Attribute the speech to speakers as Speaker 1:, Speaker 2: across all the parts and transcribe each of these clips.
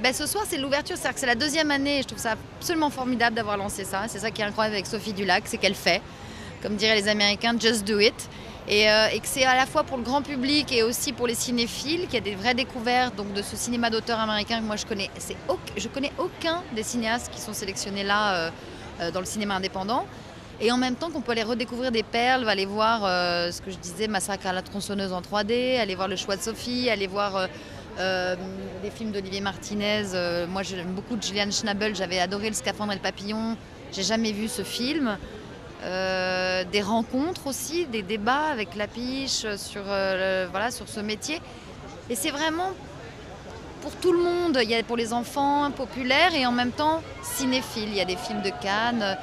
Speaker 1: Ben, ce soir, c'est l'ouverture, c'est-à-dire que c'est la deuxième année. Je trouve ça absolument formidable d'avoir lancé ça. C'est ça qui est incroyable avec Sophie Dulac, c'est qu'elle fait. Comme diraient les Américains, just do it. Et, euh, que c'est à la fois pour le grand public et aussi pour les cinéphiles qu'il y a des vraies découvertes donc de ce cinéma d'auteur américain que moi je connais. Au, je connais aucun des cinéastes qui sont sélectionnés là euh, euh, dans le cinéma indépendant. Et en même temps qu'on peut aller redécouvrir des perles, aller voir ce que je disais, Massacre à la tronçonneuse en 3D, aller voir Le choix de Sophie, aller voir euh, euh, des films d'Olivier Martinez. moi j'aime beaucoup Julian Schnabel, j'avais adoré Le scaphandre et le papillon, j'ai jamais vu ce film. des rencontres aussi, des débats avec Lapiche sur, le, voilà, sur ce métier. Et c'est vraiment pour tout le monde. Il y a pour les enfants populaires et en même temps cinéphiles. Il y a des films de Cannes.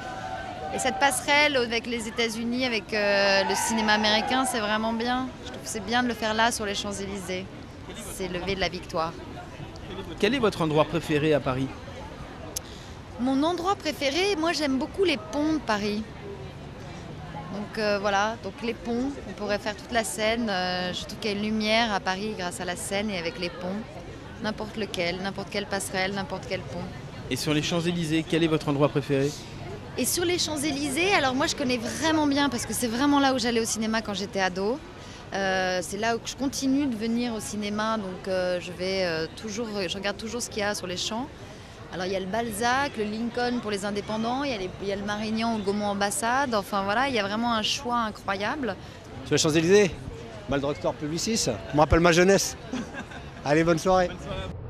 Speaker 1: Et cette passerelle avec les États-Unis, avec euh, le cinéma américain, c'est vraiment bien. Je trouve que c'est bien de le faire là, sur les Champs-Élysées. C'est lever de la victoire.
Speaker 2: Quel est votre endroit préféré à Paris
Speaker 1: Mon endroit préféré, moi j'aime beaucoup les ponts de Paris. Donc euh, voilà, donc les ponts, on pourrait faire toute la Seine. Euh, je trouve qu'il y a une lumière à Paris grâce à la Seine et avec les ponts. N'importe lequel, n'importe quelle passerelle, n'importe quel pont.
Speaker 2: Et sur les Champs-Élysées, quel est votre endroit préféré
Speaker 1: et sur les Champs-Élysées, alors moi je connais vraiment bien parce que c'est vraiment là où j'allais au cinéma quand j'étais ado. Euh, c'est là où je continue de venir au cinéma, donc euh, je vais euh, toujours, je regarde toujours ce qu'il y a sur les champs. Alors il y a le Balzac, le Lincoln pour les indépendants, il y a, les, il y a le Marignan ou le Gaumont Ambassade. Enfin voilà, il y a vraiment un choix incroyable.
Speaker 3: Sur les Champs-Élysées, mal Publicis, je me rappelle ma jeunesse. Allez, bonne soirée. Bonne soirée.